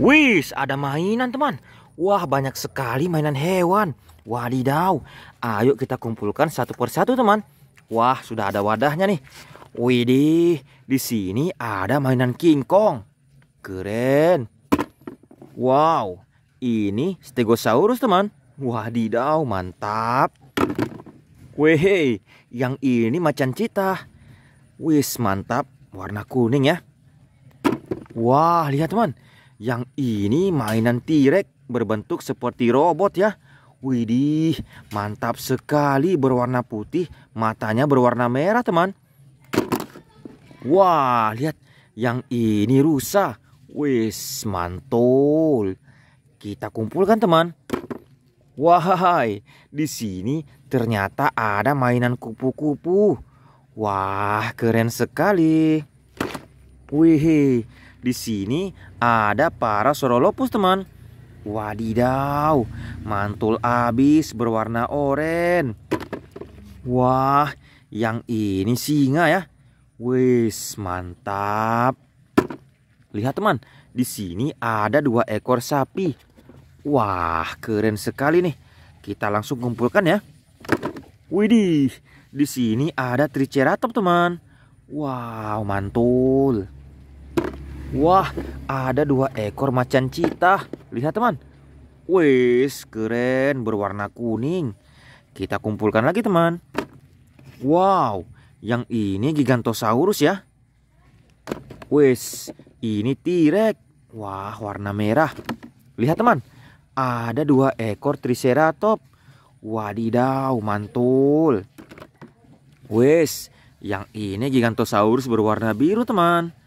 Wis, ada mainan teman. Wah, banyak sekali mainan hewan. Wadidaw. Ayo kita kumpulkan satu persatu teman. Wah, sudah ada wadahnya nih. Widih, di sini ada mainan King Kong. Keren. Wow, ini Stegosaurus teman. Wadidaw, mantap. Weh, yang ini macan cita. Wis, mantap. Warna kuning ya. Wah, lihat teman. Yang ini mainan T-Rex berbentuk seperti robot ya. Widih, mantap sekali berwarna putih, matanya berwarna merah teman. Wah, lihat yang ini rusa. Wis, mantul. Kita kumpulkan teman. Wahai, di sini ternyata ada mainan kupu-kupu. Wah, keren sekali. Wih, di sini ada para sorolopus teman. Wadidaw, mantul abis berwarna oranye. Wah, yang ini singa ya. Wis, mantap. Lihat teman, di sini ada dua ekor sapi. Wah, keren sekali nih. Kita langsung kumpulkan ya. Widih, di sini ada triceratops teman. Wow, mantul. Wah, ada dua ekor macan cita. Lihat teman. Wis, keren berwarna kuning. Kita kumpulkan lagi teman. Wow, yang ini Gigantosaurus ya. Wis, ini T-Rex. Wah, warna merah. Lihat teman, ada dua ekor Triceratops. Wadidaw, mantul. Wes, yang ini Gigantosaurus berwarna biru teman.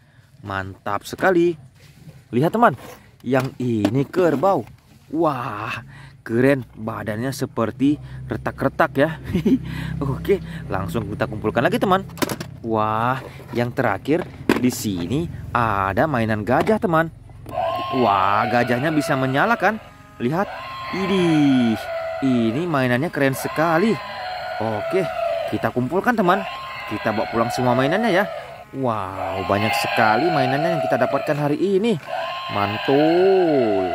Mantap sekali. Lihat teman, yang ini kerbau. Wah, keren. Badannya seperti retak-retak ya. Oke, langsung kita kumpulkan lagi teman. Wah, yang terakhir di sini ada mainan gajah teman. Wah, gajahnya bisa menyala kan? Lihat, ini, ini mainannya keren sekali. Oke, kita kumpulkan teman. Kita bawa pulang semua mainannya ya. Wow, banyak sekali mainannya yang kita dapatkan hari ini. Mantul.